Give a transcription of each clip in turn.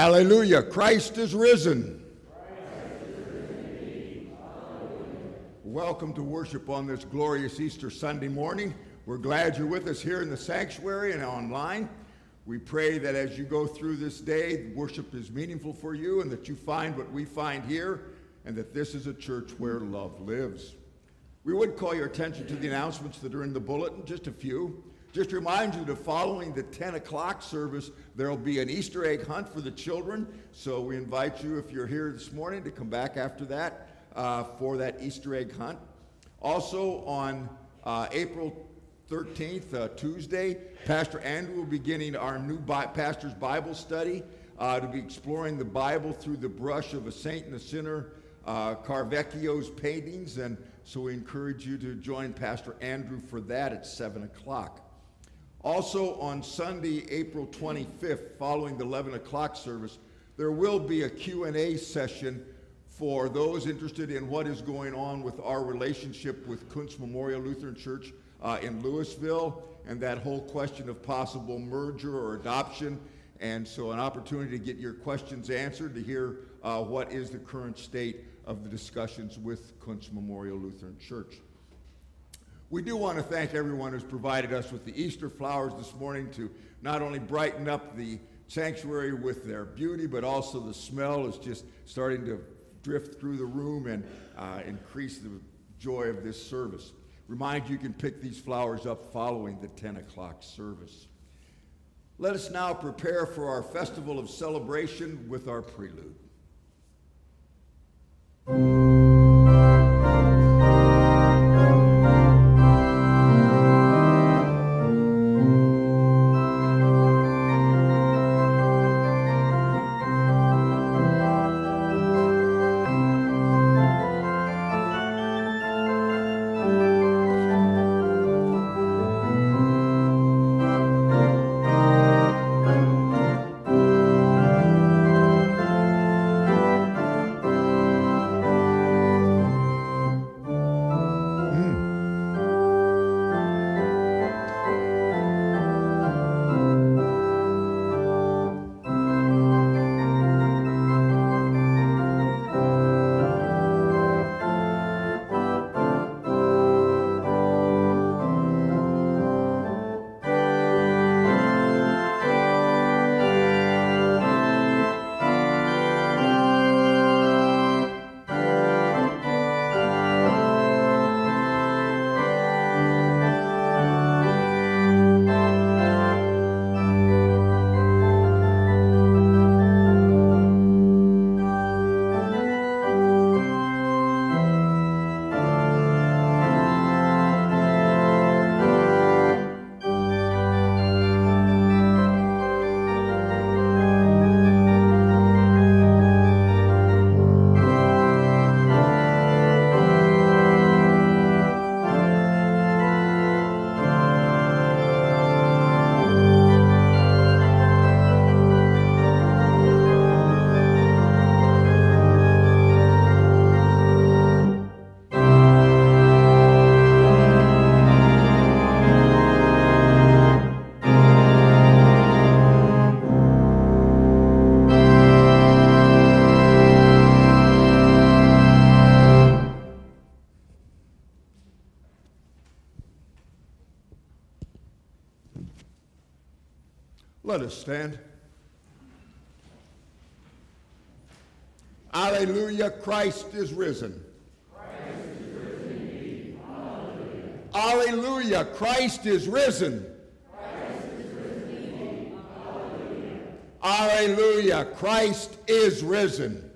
Hallelujah. Christ is risen. Welcome to worship on this glorious Easter Sunday morning. We're glad you're with us here in the sanctuary and online. We pray that as you go through this day, worship is meaningful for you and that you find what we find here and that this is a church where love lives. We would call your attention to the announcements that are in the bulletin, just a few. Just remind you that following the 10 o'clock service, there will be an Easter egg hunt for the children. So we invite you, if you're here this morning, to come back after that uh, for that Easter egg hunt. Also, on uh, April 13th, uh, Tuesday, Pastor Andrew will be beginning our new Bi- pastor's Bible study uh, to be exploring the Bible through the brush of a saint and a sinner, uh, Caravaggio's paintings. And so we encourage you to join Pastor Andrew for that at 7 o'clock. Also on Sunday, April 25th, following the 11 o'clock service, there will be a Q&A session for those interested in what is going on with our relationship with Kunz Memorial Lutheran Church uh, in Louisville and that whole question of possible merger or adoption. And so an opportunity to get your questions answered, to hear uh, what is the current state of the discussions with Kunz Memorial Lutheran Church. We do want to thank everyone who's provided us with the Easter flowers this morning to not only brighten up the sanctuary with their beauty, but also the smell is just starting to drift through the room and uh, increase the joy of this service. Remind you, you can pick these flowers up following the 10 o'clock service. Let us now prepare for our festival of celebration with our prelude. Let us stand. Alleluia, Christ is risen. Christ is risen Alleluia, Christ is risen. Christ is risen Alleluia, Christ is risen.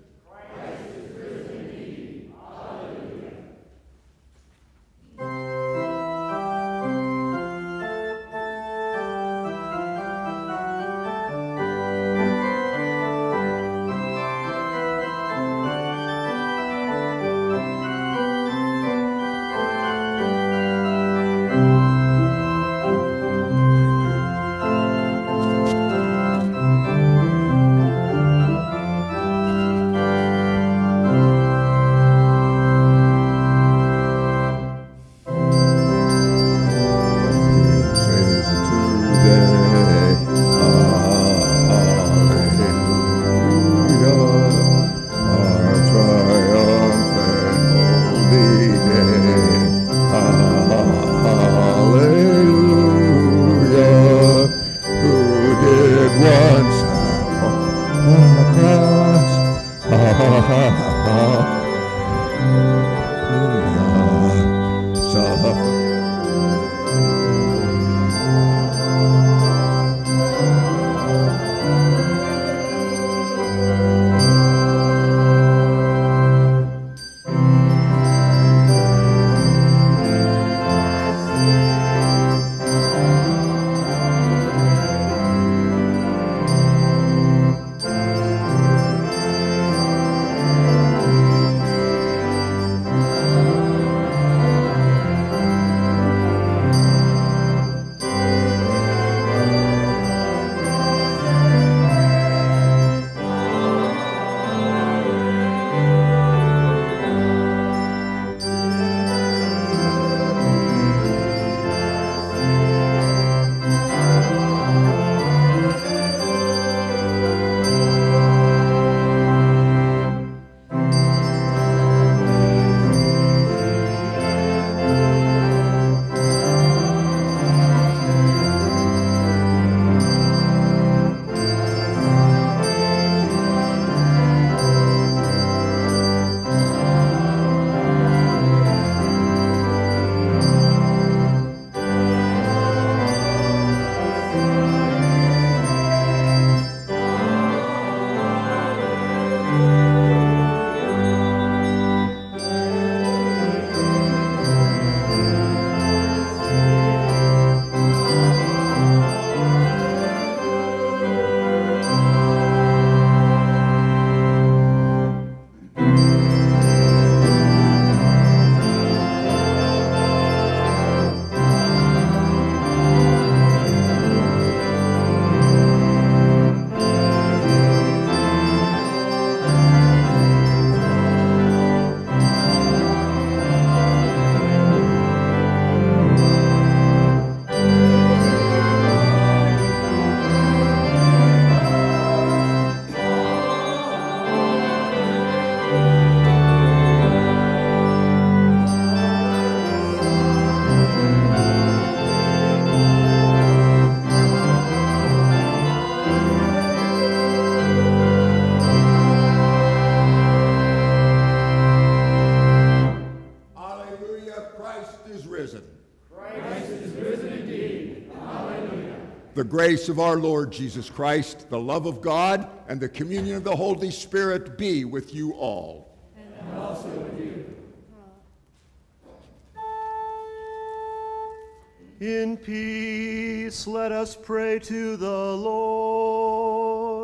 Grace of our Lord Jesus Christ, the love of God, and the communion of the Holy Spirit be with you all. And also with you. In peace, let us pray to the Lord.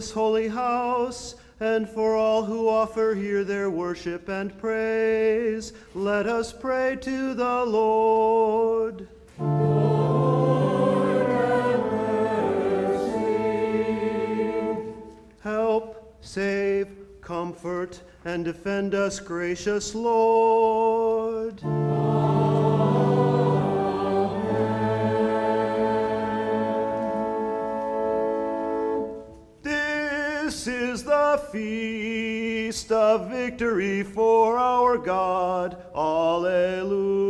this holy house, and for all who offer here their worship and praise, let us pray to the Lord. Lord Help, save, comfort, and defend us, gracious Lord. The feast of victory for our God. Alleluia.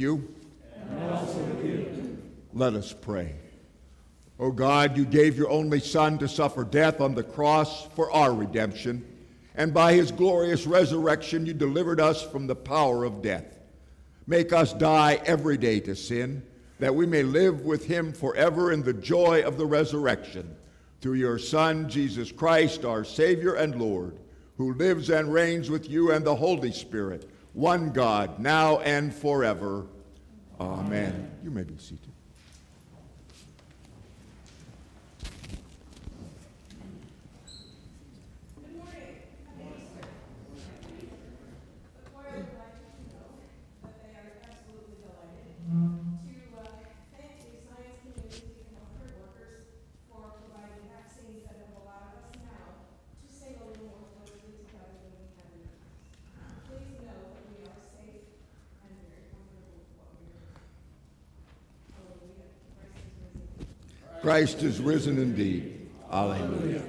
You. With you. Let us pray. O God, you gave your only Son to suffer death on the cross for our redemption, and by his glorious resurrection you delivered us from the power of death. Make us die every day to sin, that we may live with him forever in the joy of the resurrection. Through your Son, Jesus Christ, our Savior and Lord, who lives and reigns with you and the Holy Spirit one God, now and forever. Amen. You may be seated. Christ is risen indeed. Alleluia.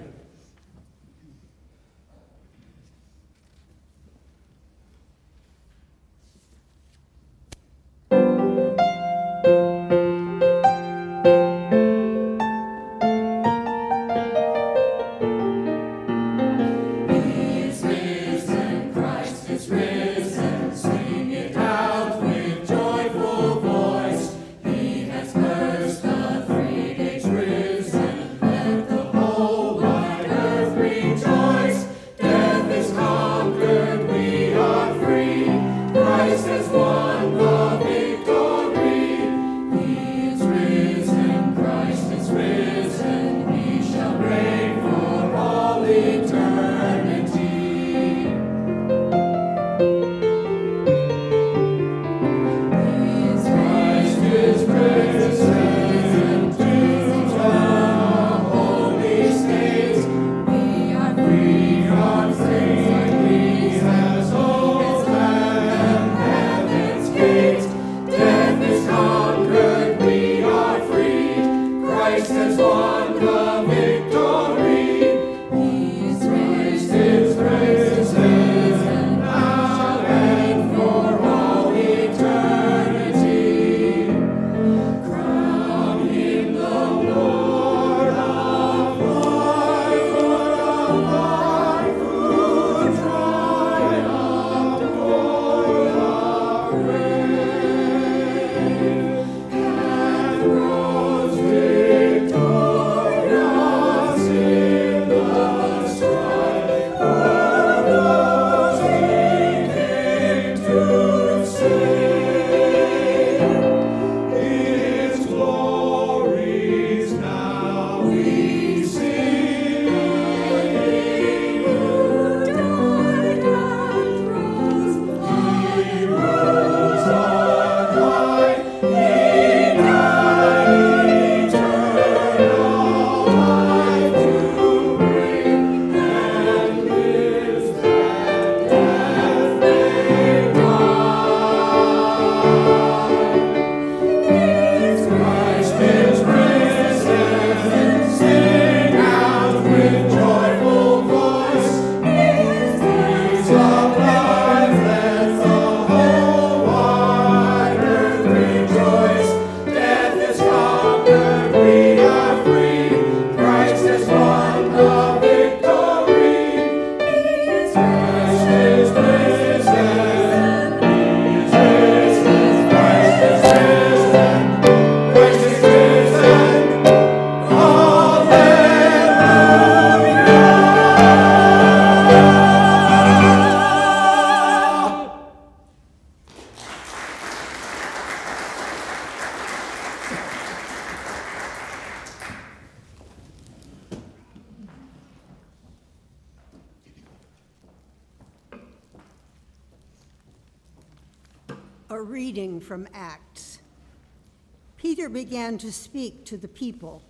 Began to speak to the people.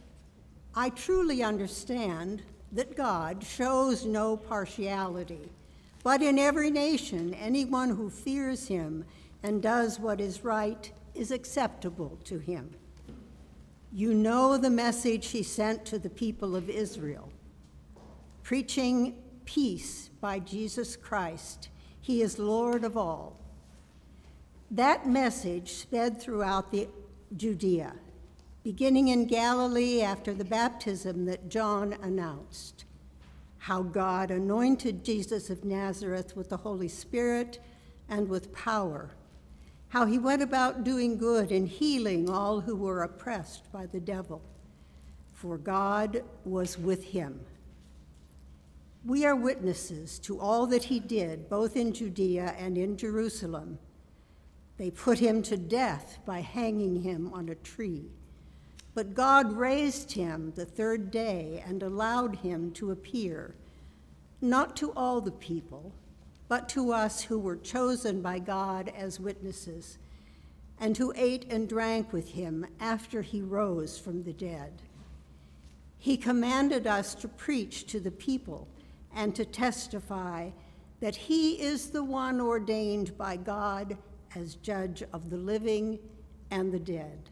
I truly understand that God shows no partiality, but in every nation, anyone who fears him and does what is right is acceptable to him. You know the message he sent to the people of Israel, preaching peace by Jesus Christ. He is Lord of all. That message sped throughout the Judea, beginning in Galilee after the baptism that John announced. How God anointed Jesus of Nazareth with the Holy Spirit and with power. How he went about doing good and healing all who were oppressed by the devil, for God was with him. We are witnesses to all that he did, both in Judea and in Jerusalem they put him to death by hanging him on a tree. But God raised him the third day and allowed him to appear, not to all the people, but to us who were chosen by God as witnesses, and who ate and drank with him after he rose from the dead. He commanded us to preach to the people and to testify that he is the one ordained by God as judge of the living and the dead.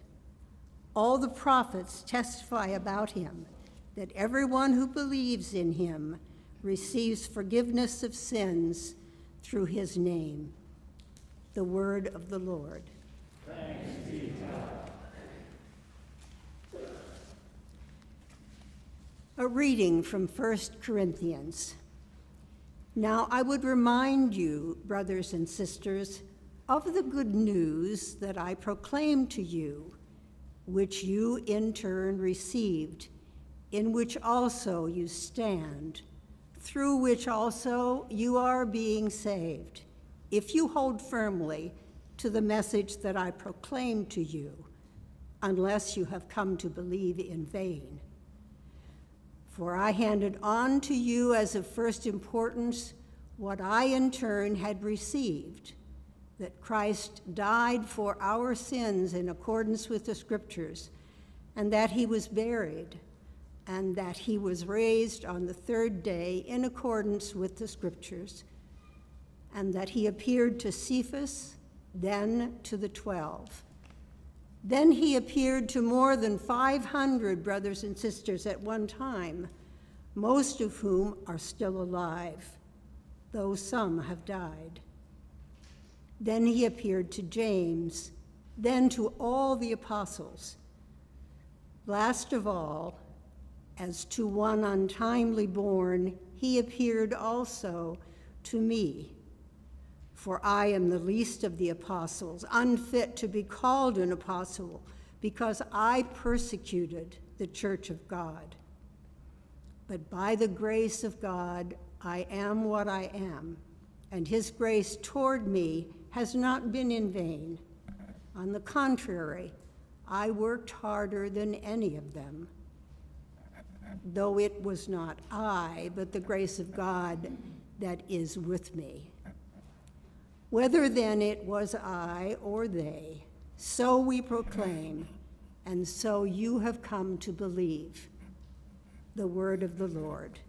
All the prophets testify about him that everyone who believes in him receives forgiveness of sins through his name. The word of the Lord. A reading from 1 Corinthians. Now I would remind you, brothers and sisters, of the good news that I proclaim to you, which you in turn received, in which also you stand, through which also you are being saved, if you hold firmly to the message that I proclaim to you, unless you have come to believe in vain. For I handed on to you as of first importance what I in turn had received that Christ died for our sins in accordance with the Scriptures, and that he was buried, and that he was raised on the third day in accordance with the Scriptures, and that he appeared to Cephas, then to the twelve. Then he appeared to more than 500 brothers and sisters at one time, most of whom are still alive, though some have died. Then he appeared to James, then to all the apostles. Last of all, as to one untimely born, he appeared also to me. For I am the least of the apostles, unfit to be called an apostle, because I persecuted the church of God. But by the grace of God, I am what I am, and his grace toward me has not been in vain. On the contrary, I worked harder than any of them, though it was not I, but the grace of God that is with me. Whether then it was I or they, so we proclaim, and so you have come to believe. The word of the Lord.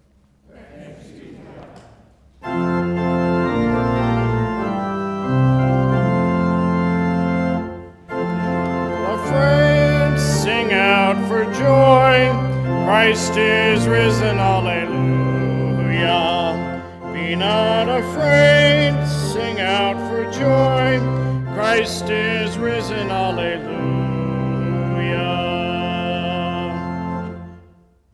Christ is risen, alleluia. Be not afraid, sing out for joy. Christ is risen, alleluia.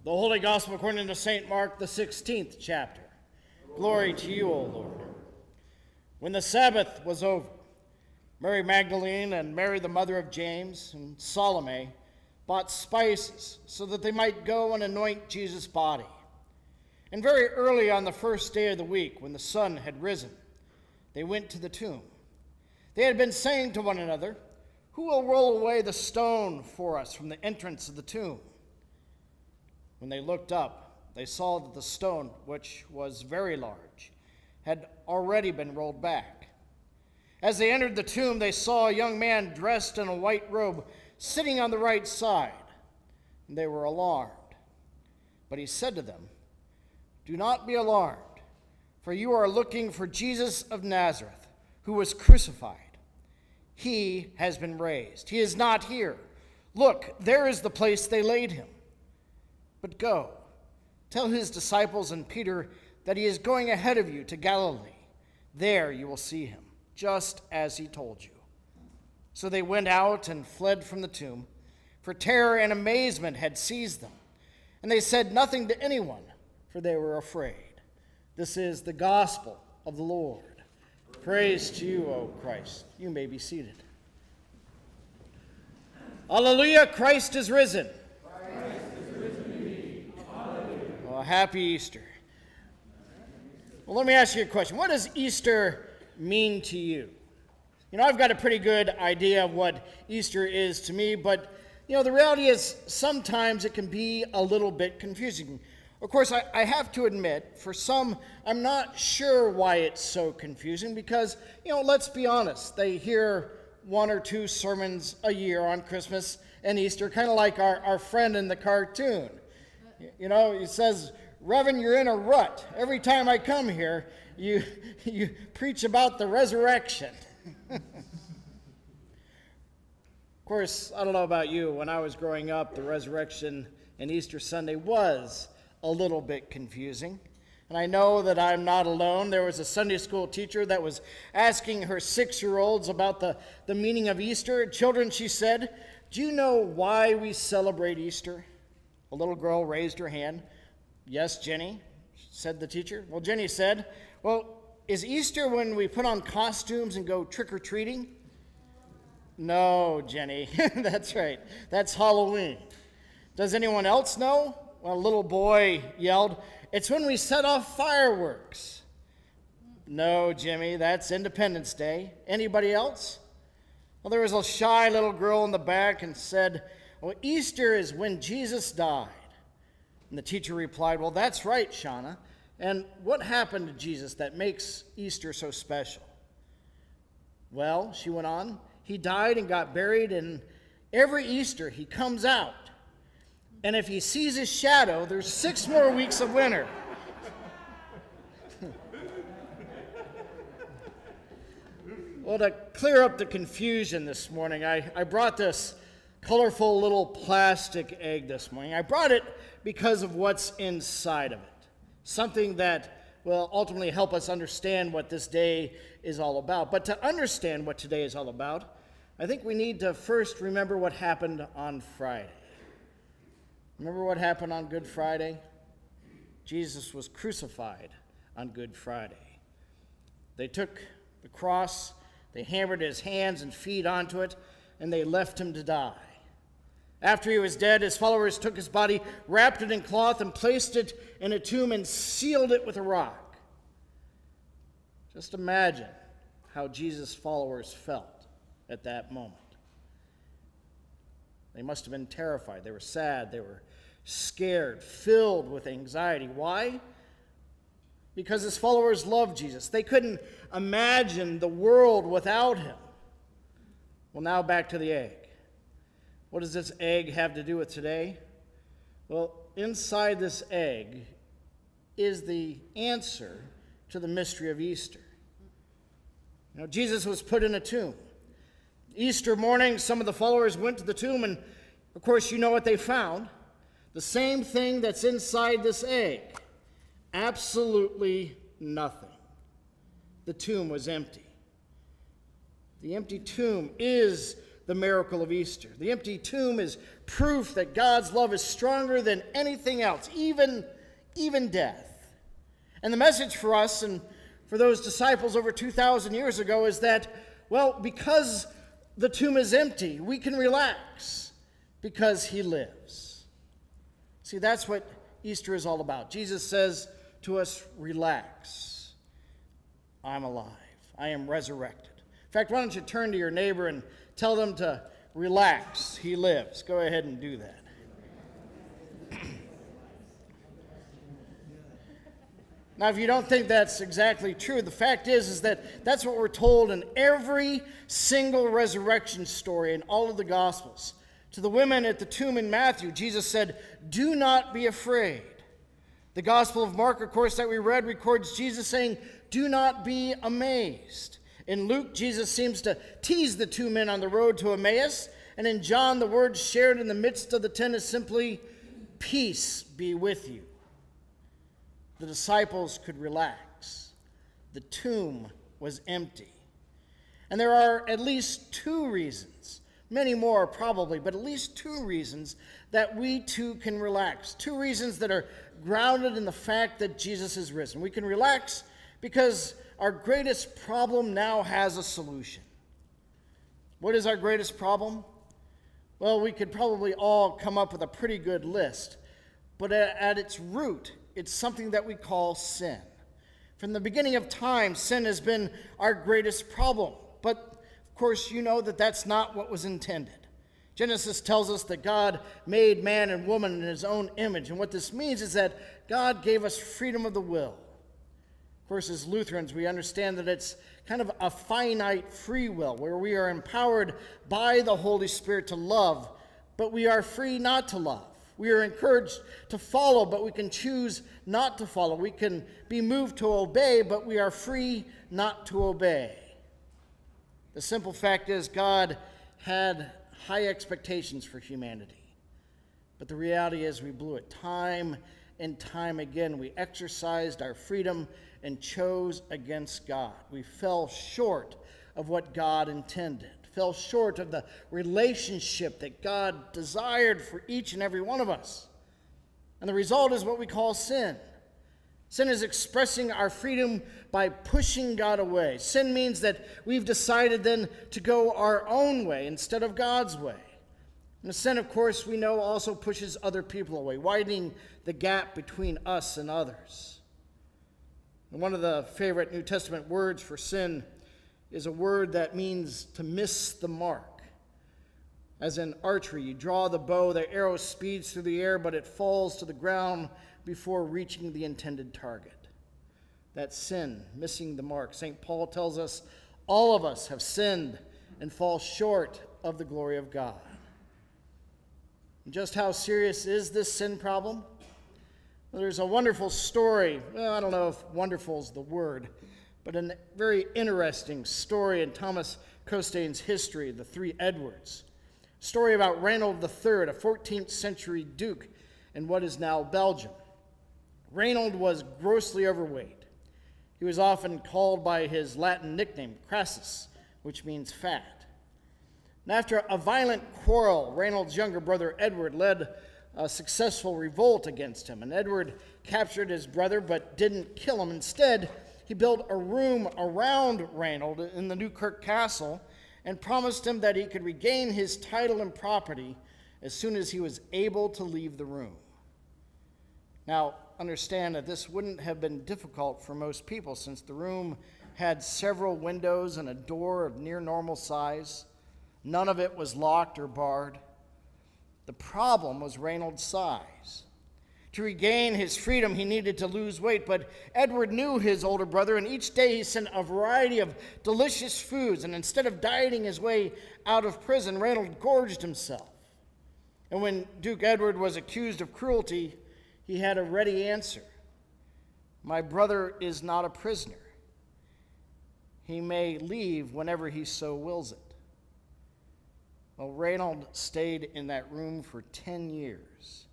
The Holy Gospel according to St. Mark, the 16th chapter. Glory to you, O Lord. When the Sabbath was over, Mary Magdalene and Mary, the mother of James, and Salome bought spices so that they might go and anoint Jesus' body. And very early on the first day of the week, when the sun had risen, they went to the tomb. They had been saying to one another, Who will roll away the stone for us from the entrance of the tomb? When they looked up, they saw that the stone, which was very large, had already been rolled back. As they entered the tomb, they saw a young man dressed in a white robe sitting on the right side. And they were alarmed. But he said to them, Do not be alarmed, for you are looking for Jesus of Nazareth, who was crucified. He has been raised. He is not here. Look, there is the place they laid him. But go, tell his disciples and Peter that he is going ahead of you to Galilee. There you will see him, just as he told you. So they went out and fled from the tomb, for terror and amazement had seized them. And they said nothing to anyone, for they were afraid. This is the gospel of the Lord. Praise to you, O Christ. You may be seated. Alleluia, Christ is risen. Christ is risen well, happy Easter. Well, let me ask you a question. What does Easter mean to you? You know, I've got a pretty good idea of what Easter is to me, but, you know, the reality is sometimes it can be a little bit confusing. Of course, I, I, have to admit, for some, I'm not sure why it's so confusing because, you know, let's be honest, they hear one or two sermons a year on Christmas and Easter, kind of like our, our friend in the cartoon. You know, he says, Reverend, you're in a rut. Every time I come here, you, you preach about the resurrection. Of course, I don't know about you. When I was growing up, the resurrection and Easter Sunday was a little bit confusing. And I know that I'm not alone. There was a Sunday school teacher that was asking her six year olds about the, the meaning of Easter. Children, she said, Do you know why we celebrate Easter? A little girl raised her hand. Yes, Jenny, said the teacher. Well, Jenny said, Well, is Easter when we put on costumes and go trick or treating? No, Jenny, that's right. That's Halloween. Does anyone else know? Well, a little boy yelled, It's when we set off fireworks. No, Jimmy, that's Independence Day. Anybody else? Well, there was a shy little girl in the back and said, Well, Easter is when Jesus died. And the teacher replied, Well, that's right, Shauna. And what happened to Jesus that makes Easter so special? Well, she went on, he died and got buried, and every Easter he comes out. And if he sees his shadow, there's six more weeks of winter. well, to clear up the confusion this morning, I, I brought this colorful little plastic egg this morning. I brought it because of what's inside of it, something that will ultimately help us understand what this day is all about. But to understand what today is all about, I think we need to first remember what happened on Friday. Remember what happened on Good Friday? Jesus was crucified on Good Friday. They took the cross, they hammered his hands and feet onto it, and they left him to die. After he was dead, his followers took his body, wrapped it in cloth, and placed it in a tomb and sealed it with a rock. Just imagine how Jesus' followers felt at that moment. They must have been terrified. They were sad. They were scared, filled with anxiety. Why? Because his followers loved Jesus. They couldn't imagine the world without him. Well, now back to the egg. What does this egg have to do with today? Well, inside this egg is the answer to the mystery of Easter. You know, Jesus was put in a tomb. Easter morning, some of the followers went to the tomb, and of course, you know what they found the same thing that's inside this egg absolutely nothing. The tomb was empty. The empty tomb is the miracle of Easter. The empty tomb is proof that God's love is stronger than anything else, even, even death. And the message for us and for those disciples over 2,000 years ago is that, well, because the tomb is empty, we can relax because he lives. See, that's what Easter is all about. Jesus says to us, relax. I'm alive. I am resurrected. In fact, why don't you turn to your neighbor and Tell them to relax. He lives. Go ahead and do that. Now, if you don't think that's exactly true, the fact is, is that that's what we're told in every single resurrection story in all of the Gospels. To the women at the tomb in Matthew, Jesus said, Do not be afraid. The Gospel of Mark, of course, that we read, records Jesus saying, Do not be amazed. In Luke, Jesus seems to tease the two men on the road to Emmaus. And in John, the words shared in the midst of the tent is simply, Peace be with you the disciples could relax. The tomb was empty. And there are at least two reasons, many more probably, but at least two reasons that we too can relax. Two reasons that are grounded in the fact that Jesus is risen. We can relax because our greatest problem now has a solution. What is our greatest problem? Well, we could probably all come up with a pretty good list, but at its root, it's something that we call sin. From the beginning of time, sin has been our greatest problem. But of course, you know that that's not what was intended. Genesis tells us that God made man and woman in his own image. And what this means is that God gave us freedom of the will. As Lutherans, we understand that it's kind of a finite free will where we are empowered by the Holy Spirit to love, but we are free not to love. We are encouraged to follow, but we can choose not to follow. We can be moved to obey, but we are free not to obey. The simple fact is, God had high expectations for humanity. But the reality is, we blew it time and time again. We exercised our freedom and chose against God. We fell short of what God intended fell short of the relationship that God desired for each and every one of us. And the result is what we call sin. Sin is expressing our freedom by pushing God away. Sin means that we've decided then to go our own way instead of God's way. And sin, of course, we know also pushes other people away, widening the gap between us and others. And one of the favorite New Testament words for sin is a word that means to miss the mark. As in archery, you draw the bow, the arrow speeds through the air, but it falls to the ground before reaching the intended target. That sin, missing the mark. St. Paul tells us all of us have sinned and fall short of the glory of God. And just how serious is this sin problem? There's a wonderful story. Well, I don't know if wonderful is the word but a very interesting story in Thomas Costain's history, The Three Edwards. A story about Reynold III, a 14th century duke in what is now Belgium. Reynold was grossly overweight. He was often called by his Latin nickname, Crassus, which means fat. And after a violent quarrel, Reynold's younger brother Edward led a successful revolt against him, and Edward captured his brother but didn't kill him. Instead, he built a room around Reynold in the Newkirk Castle and promised him that he could regain his title and property as soon as he was able to leave the room. Now, understand that this wouldn't have been difficult for most people since the room had several windows and a door of near normal size. None of it was locked or barred. The problem was Reynold's size. To regain his freedom, he needed to lose weight, but Edward knew his older brother, and each day he sent a variety of delicious foods. And instead of dieting his way out of prison, Reynold gorged himself. And when Duke Edward was accused of cruelty, he had a ready answer My brother is not a prisoner. He may leave whenever he so wills it. Well, Reynold stayed in that room for 10 years.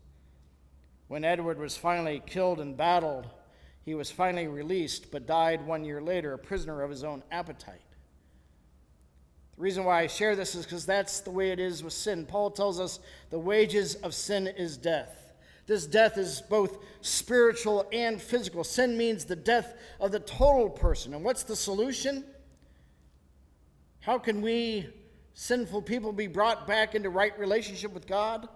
When Edward was finally killed in battle, he was finally released, but died one year later, a prisoner of his own appetite. The reason why I share this is because that's the way it is with sin. Paul tells us the wages of sin is death. This death is both spiritual and physical. Sin means the death of the total person. And what's the solution? How can we, sinful people, be brought back into right relationship with God?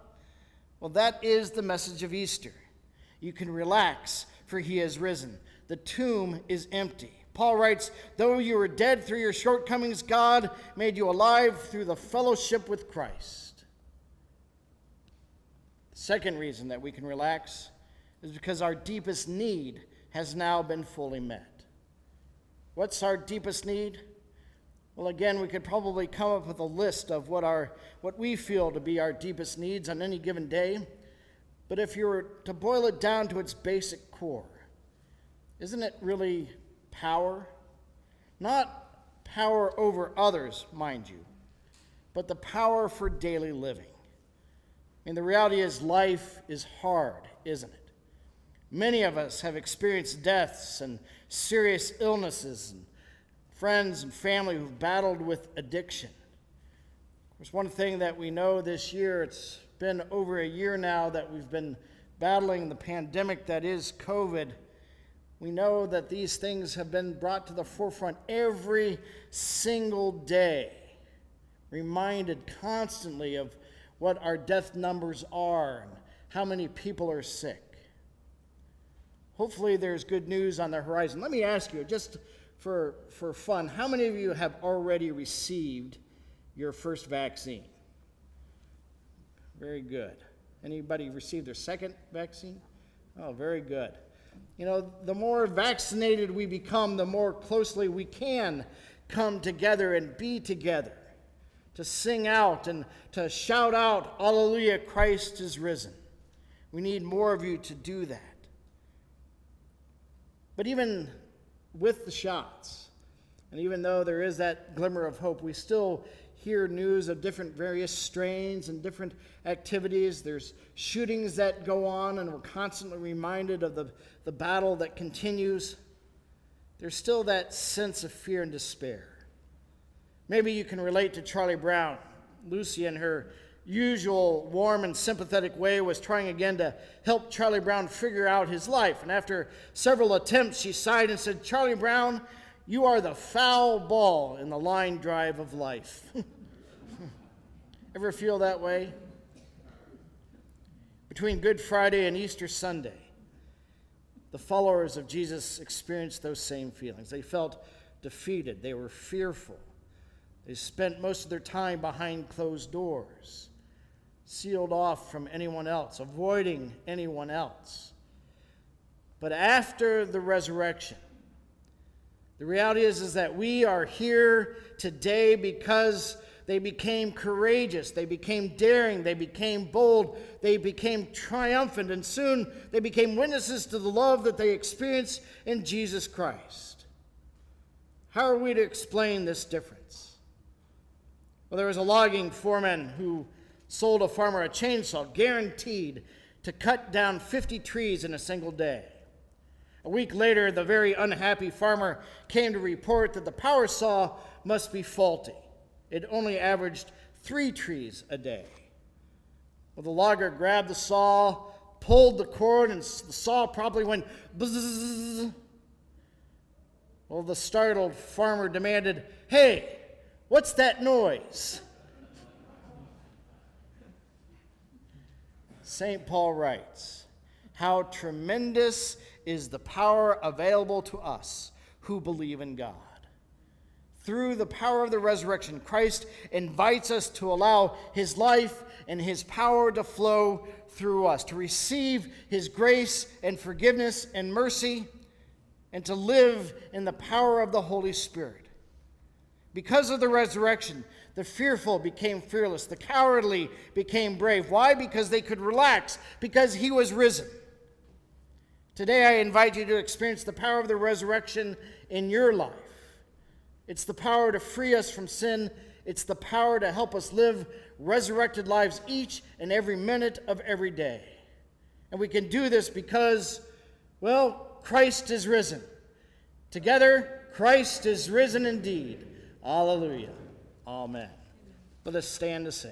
Well, that is the message of Easter. You can relax, for he has risen. The tomb is empty. Paul writes, Though you were dead through your shortcomings, God made you alive through the fellowship with Christ. The second reason that we can relax is because our deepest need has now been fully met. What's our deepest need? Well, again, we could probably come up with a list of what, our, what we feel to be our deepest needs on any given day. But if you were to boil it down to its basic core, isn't it really power? Not power over others, mind you, but the power for daily living. I mean, the reality is life is hard, isn't it? Many of us have experienced deaths and serious illnesses and friends and family who've battled with addiction. There's one thing that we know this year, it's been over a year now that we've been battling the pandemic that is COVID. We know that these things have been brought to the forefront every single day, reminded constantly of what our death numbers are and how many people are sick. Hopefully, there's good news on the horizon. Let me ask you, just for, for fun, how many of you have already received your first vaccine? Very good. Anybody received their second vaccine? Oh, very good. You know, the more vaccinated we become, the more closely we can come together and be together, to sing out and to shout out, Alleluia, Christ is risen. We need more of you to do that. But even with the shots, and even though there is that glimmer of hope, we still hear news of different various strains and different activities. There's shootings that go on, and we're constantly reminded of the, the battle that continues. There's still that sense of fear and despair. Maybe you can relate to Charlie Brown. Lucy, and her usual warm and sympathetic way, was trying again to help Charlie Brown figure out his life. And after several attempts, she sighed and said, Charlie Brown, you are the foul ball in the line drive of life. Ever feel that way? Between Good Friday and Easter Sunday, the followers of Jesus experienced those same feelings. They felt defeated, they were fearful. They spent most of their time behind closed doors sealed off from anyone else, avoiding anyone else. But after the resurrection, the reality is, is that we are here today because they became courageous, they became daring, they became bold, they became triumphant, and soon they became witnesses to the love that they experienced in Jesus Christ. How are we to explain this difference? Well, there was a logging foreman who sold a farmer a chainsaw guaranteed to cut down 50 trees in a single day. A week later, the very unhappy farmer came to report that the power saw must be faulty. It only averaged three trees a day. Well, the logger grabbed the saw, pulled the cord, and the saw probably went bzzz. Well, the startled farmer demanded, Hey, what's that noise? St. Paul writes, How tremendous is the power available to us who believe in God. Through the power of the resurrection, Christ invites us to allow his life and his power to flow through us, to receive his grace and forgiveness and mercy, and to live in the power of the Holy Spirit. Because of the resurrection, the fearful became fearless. The cowardly became brave. Why? Because they could relax, because he was risen. Today, I invite you to experience the power of the resurrection in your life. It's the power to free us from sin, it's the power to help us live resurrected lives each and every minute of every day. And we can do this because, well, Christ is risen. Together, Christ is risen indeed. Alleluia. Amen. Let us stand to sing.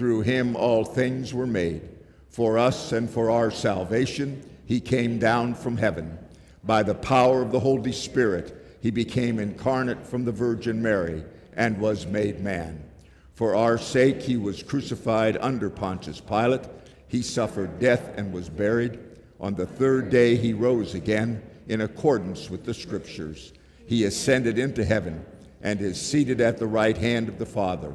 Through him all things were made. For us and for our salvation, he came down from heaven. By the power of the Holy Spirit, he became incarnate from the Virgin Mary and was made man. For our sake, he was crucified under Pontius Pilate. He suffered death and was buried. On the third day, he rose again in accordance with the Scriptures. He ascended into heaven and is seated at the right hand of the Father.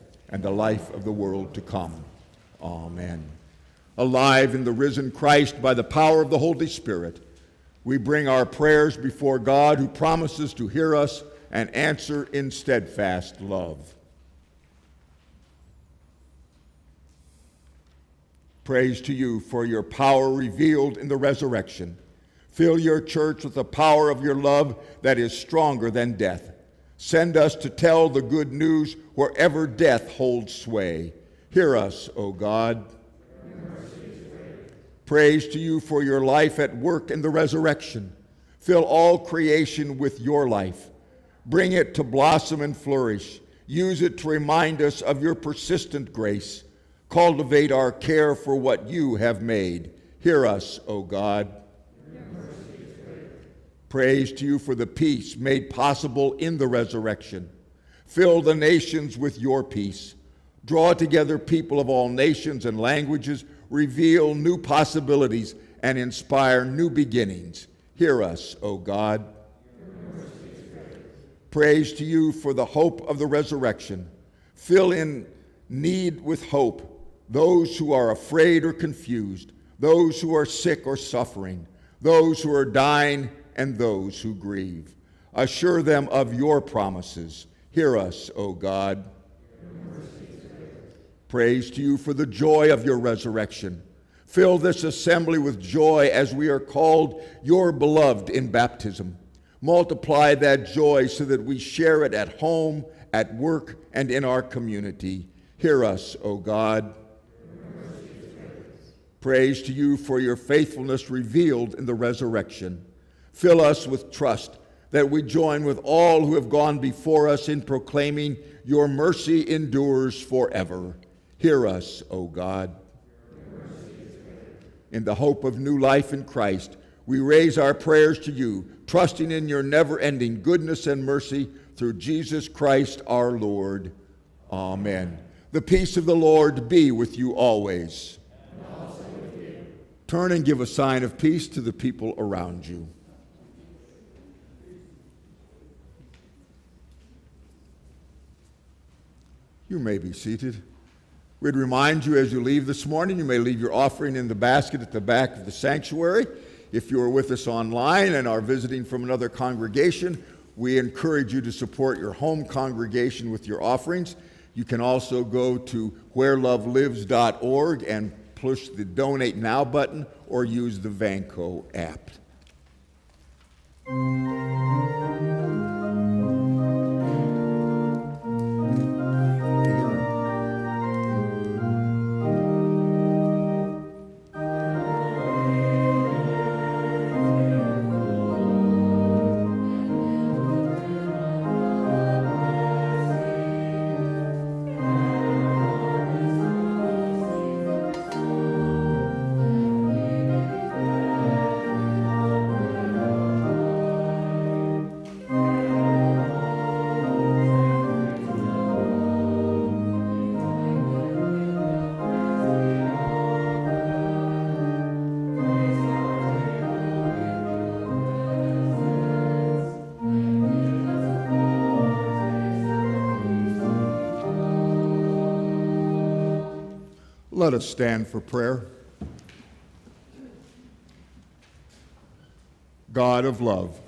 and the life of the world to come. Amen. Alive in the risen Christ by the power of the Holy Spirit, we bring our prayers before God who promises to hear us and answer in steadfast love. Praise to you for your power revealed in the resurrection. Fill your church with the power of your love that is stronger than death. Send us to tell the good news wherever death holds sway. Hear us, O God. Praise to you for your life at work in the resurrection. Fill all creation with your life. Bring it to blossom and flourish. Use it to remind us of your persistent grace. Cultivate our care for what you have made. Hear us, O God. Praise to you for the peace made possible in the resurrection. Fill the nations with your peace. Draw together people of all nations and languages, reveal new possibilities, and inspire new beginnings. Hear us, O God. Praise to you for the hope of the resurrection. Fill in need with hope those who are afraid or confused, those who are sick or suffering, those who are dying and those who grieve. Assure them of your promises. Hear us, O God. Praise to you for the joy of your resurrection. Fill this assembly with joy as we are called your beloved in baptism. Multiply that joy so that we share it at home, at work, and in our community. Hear us, O God. Praise to you for your faithfulness revealed in the resurrection. Fill us with trust that we join with all who have gone before us in proclaiming, Your mercy endures forever. Hear us, O God. In the hope of new life in Christ, we raise our prayers to you, trusting in your never ending goodness and mercy through Jesus Christ our Lord. Amen. The peace of the Lord be with you always. With you. Turn and give a sign of peace to the people around you. You may be seated. We'd remind you as you leave this morning, you may leave your offering in the basket at the back of the sanctuary. If you are with us online and are visiting from another congregation, we encourage you to support your home congregation with your offerings. You can also go to wherelovelives.org and push the Donate Now button or use the Vanco app. Let us stand for prayer. God of love,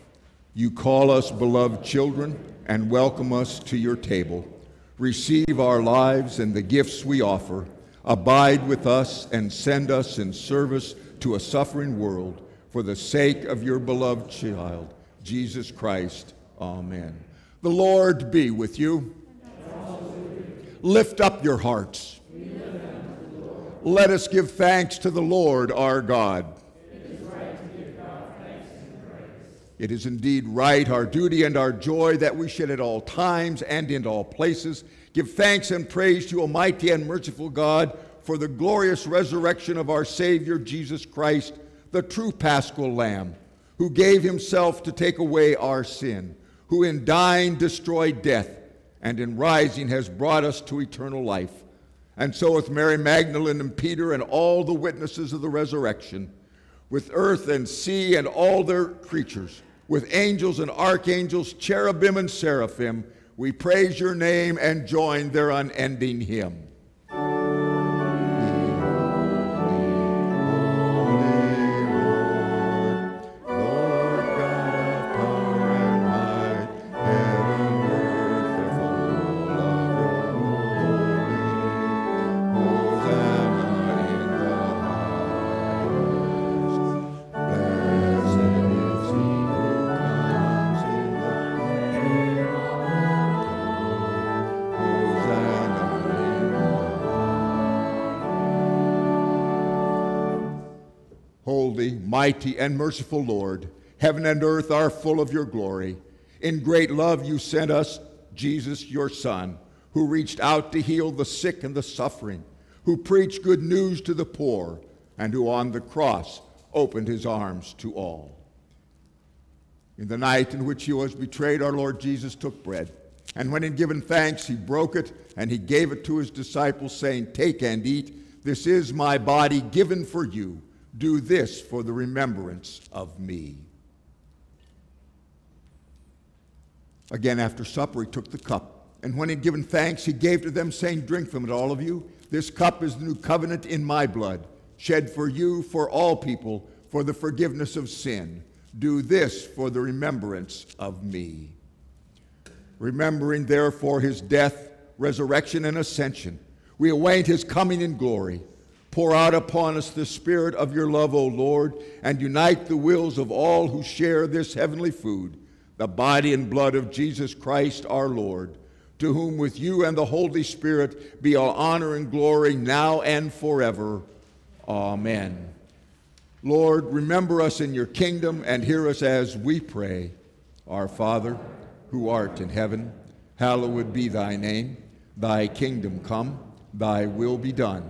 you call us beloved children and welcome us to your table. Receive our lives and the gifts we offer. Abide with us and send us in service to a suffering world for the sake of your beloved child, Jesus Christ. Amen. The Lord be with you. Lift up your hearts. Let us give thanks to the Lord our God. It is indeed right, our duty and our joy, that we should at all times and in all places give thanks and praise to Almighty and merciful God for the glorious resurrection of our Savior Jesus Christ, the true paschal Lamb, who gave himself to take away our sin, who in dying destroyed death, and in rising has brought us to eternal life. And so with Mary Magdalene and Peter and all the witnesses of the resurrection, with earth and sea and all their creatures, with angels and archangels, cherubim and seraphim, we praise your name and join their unending hymn. Holy, mighty, and merciful Lord, heaven and earth are full of your glory. In great love, you sent us Jesus, your Son, who reached out to heal the sick and the suffering, who preached good news to the poor, and who on the cross opened his arms to all. In the night in which he was betrayed, our Lord Jesus took bread. And when he'd given thanks, he broke it and he gave it to his disciples, saying, Take and eat. This is my body given for you. Do this for the remembrance of me. Again, after supper, he took the cup. And when he'd given thanks, he gave to them, saying, Drink from it, all of you. This cup is the new covenant in my blood, shed for you, for all people, for the forgiveness of sin. Do this for the remembrance of me. Remembering, therefore, his death, resurrection, and ascension, we await his coming in glory. Pour out upon us the spirit of your love, O Lord, and unite the wills of all who share this heavenly food, the body and blood of Jesus Christ our Lord, to whom with you and the Holy Spirit be all honor and glory now and forever. Amen. Lord, remember us in your kingdom and hear us as we pray. Our Father, who art in heaven, hallowed be thy name. Thy kingdom come, thy will be done,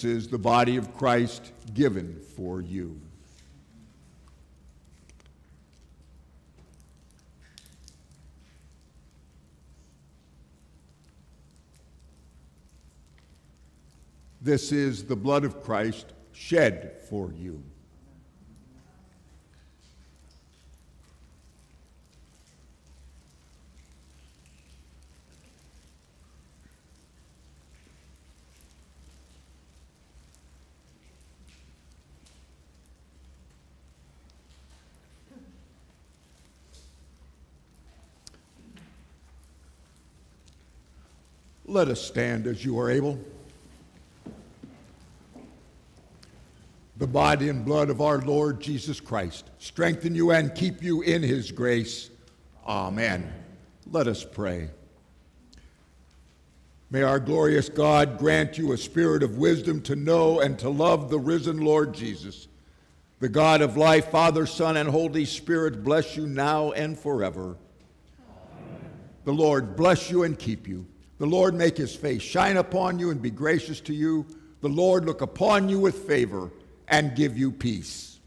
This is the body of Christ given for you. This is the blood of Christ shed for you. Let us stand as you are able. The body and blood of our Lord Jesus Christ strengthen you and keep you in his grace. Amen. Let us pray. May our glorious God grant you a spirit of wisdom to know and to love the risen Lord Jesus. The God of life, Father, Son, and Holy Spirit bless you now and forever. Amen. The Lord bless you and keep you. The Lord make his face shine upon you and be gracious to you. The Lord look upon you with favor and give you peace.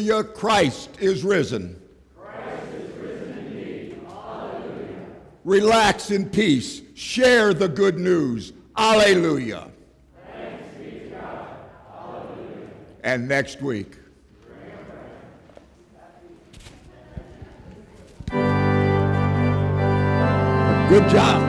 Hallelujah, Christ is risen. Christ is risen indeed. Hallelujah. Relax in peace. Share the good news. God. Hallelujah. And next week. Good job.